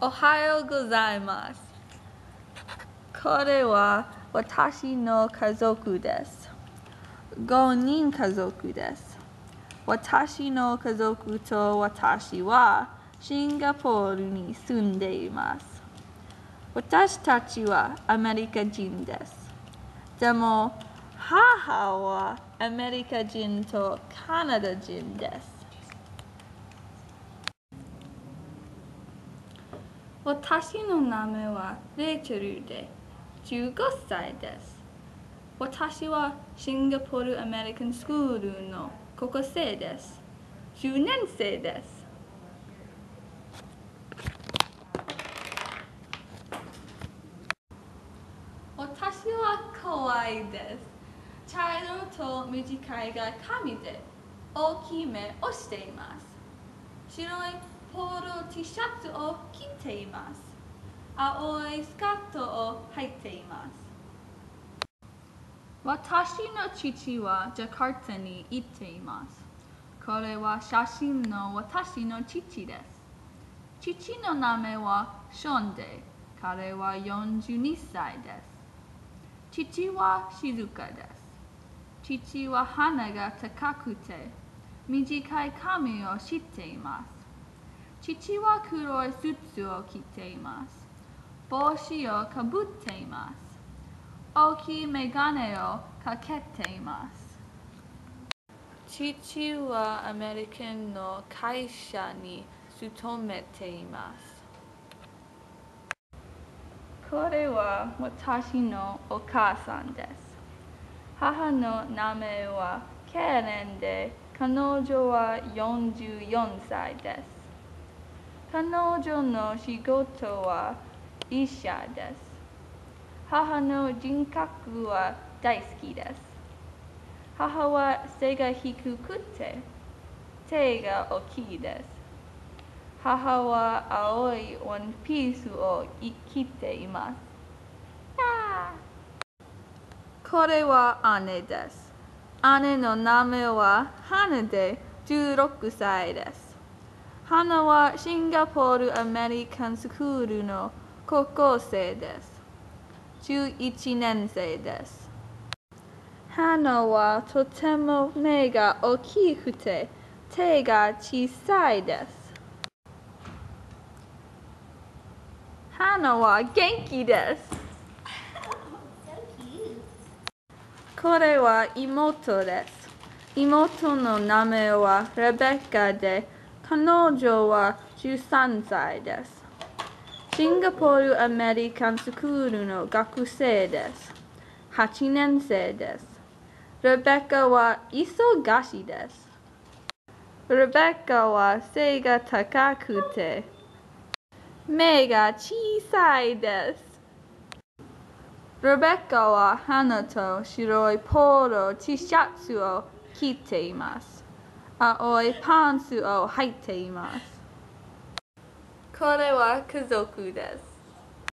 おはようございます。これは私の家族です。5人家族です。私の家族と私はシンガポールに住んでいます。私たちはアメリカ人です。でも母はアメリカ人とカナダ人です。私の名前はレイチェルで15歳です。私はシンガポールアメリカンスクールの高校生です。10年生です。私は可愛いです。茶色と短いが髪で大きめをしています。白いポーロ T シャツを着ています。青いスカートを履いています。私の父はジャカルタに行っています。これは写真の私の父です。父の名前はションで、彼は42歳です。父は静かです。父は鼻が高くて、短い髪をしています。父は黒いスーツを着ています。帽子をかぶっています。大きいメガネをかけています。父はアメリカの会社に勤めています。これは私のお母さんです。母の名前はケレンで、彼女は44歳です。彼女の仕事は医者です。母の人格は大好きです。母は背が低くて手が大きいです。母は青いワンピースを着ています。これは姉です。姉の名前は花で16歳です。花はシンガポールアメリカンスクールの高校生です。11年生です。花はとても目が大きくて手が小さいです。花は元気です。これは妹です。妹の名前はレベッカで、彼女は13歳です。シンガポールアメリカンスクールの学生です。8年生です。レベッカは忙しいです。レベッカは背が高くて、目が小さいです。レベッカは花と白いポーロ T シャツを着ています。青いパンツを履いています。これは家族です。